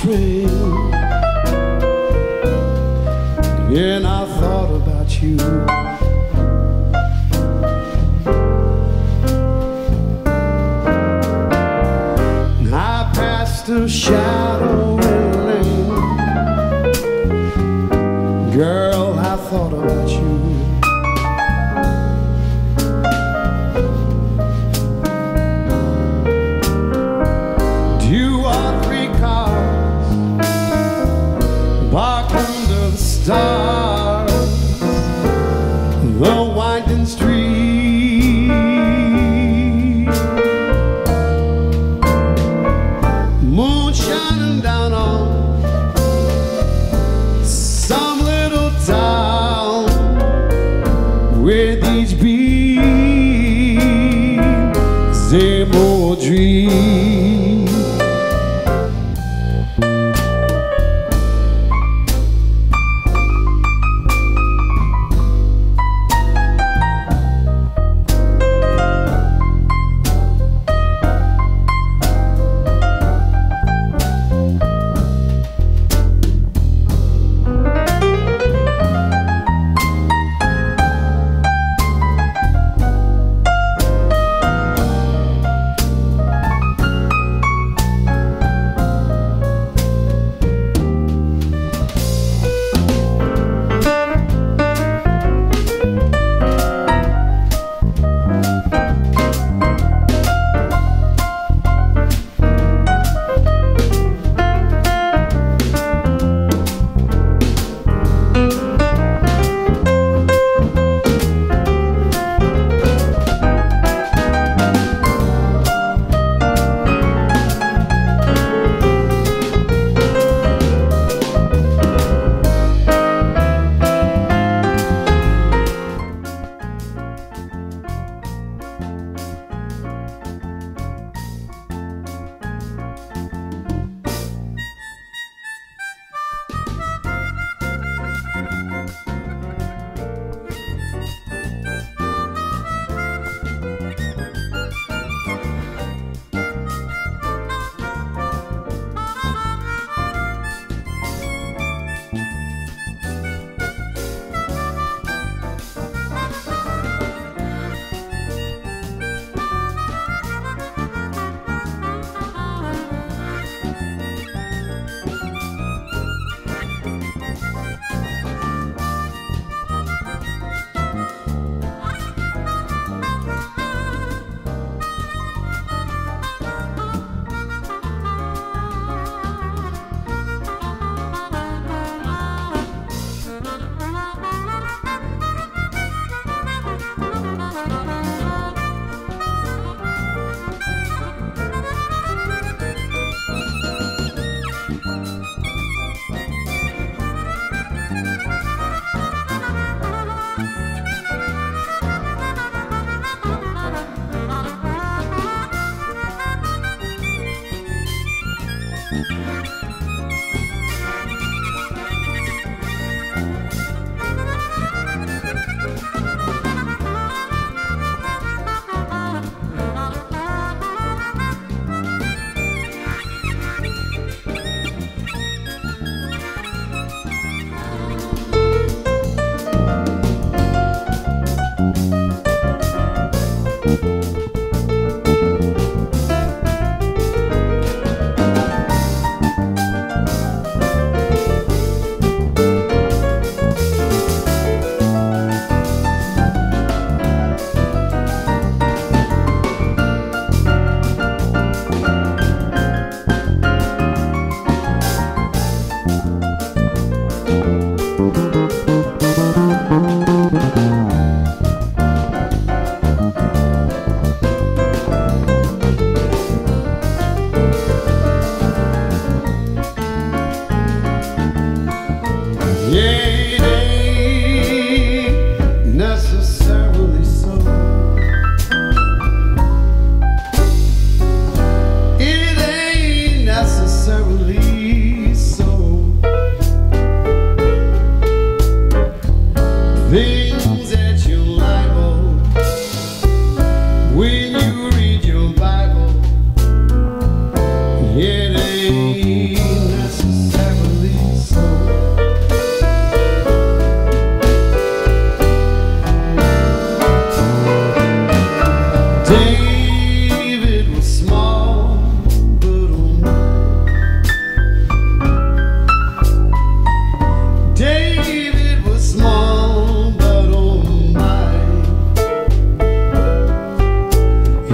train. And I thought about you. And I passed a shadow winding street.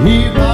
He